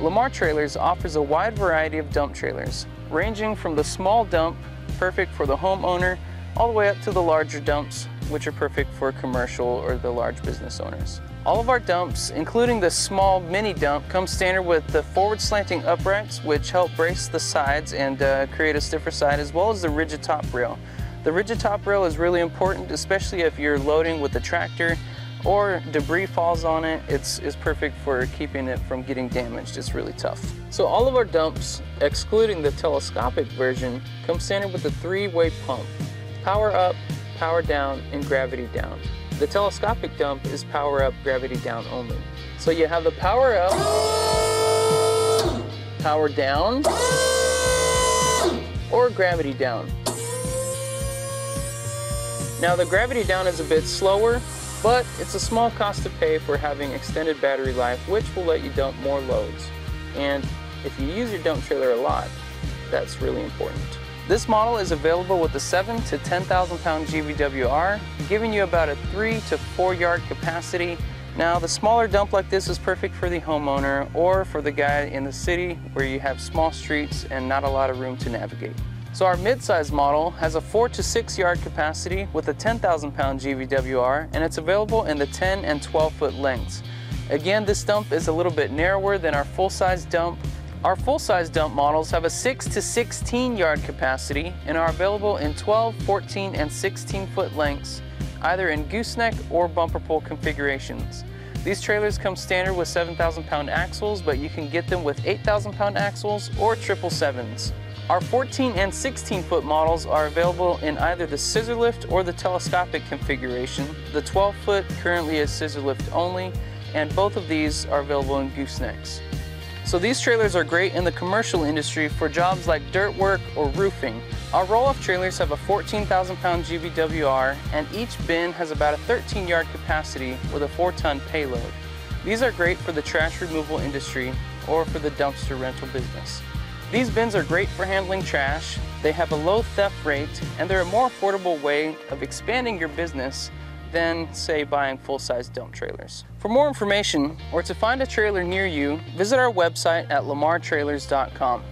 Lamar Trailers offers a wide variety of dump trailers, ranging from the small dump, perfect for the homeowner, all the way up to the larger dumps, which are perfect for commercial or the large business owners. All of our dumps, including the small mini dump, come standard with the forward slanting uprights, which help brace the sides and uh, create a stiffer side, as well as the rigid top rail. The rigid top rail is really important, especially if you're loading with a tractor or debris falls on it, it's, it's perfect for keeping it from getting damaged. It's really tough. So all of our dumps, excluding the telescopic version, come standard with a three-way pump. Power up, power down, and gravity down. The telescopic dump is power up, gravity down only. So you have the power up, power down, or gravity down. Now the gravity down is a bit slower, but it's a small cost to pay for having extended battery life, which will let you dump more loads. And if you use your dump trailer a lot, that's really important. This model is available with a 7 to 10,000 pound GVWR, giving you about a 3 to 4 yard capacity. Now the smaller dump like this is perfect for the homeowner or for the guy in the city where you have small streets and not a lot of room to navigate. So our mid-size model has a 4 to 6 yard capacity with a 10,000 pound GVWR and it's available in the 10 and 12 foot lengths. Again, this dump is a little bit narrower than our full-size dump. Our full-size dump models have a 6 to 16 yard capacity and are available in 12, 14, and 16 foot lengths, either in gooseneck or bumper pull configurations. These trailers come standard with 7,000 pound axles, but you can get them with 8,000 pound axles or triple sevens. Our 14 and 16 foot models are available in either the scissor lift or the telescopic configuration. The 12 foot currently is scissor lift only, and both of these are available in goosenecks. So these trailers are great in the commercial industry for jobs like dirt work or roofing. Our roll-off trailers have a 14,000 pound GVWR and each bin has about a 13 yard capacity with a 4 ton payload. These are great for the trash removal industry or for the dumpster rental business. These bins are great for handling trash, they have a low theft rate, and they're a more affordable way of expanding your business than, say, buying full-size dump trailers. For more information or to find a trailer near you, visit our website at lamartrailers.com.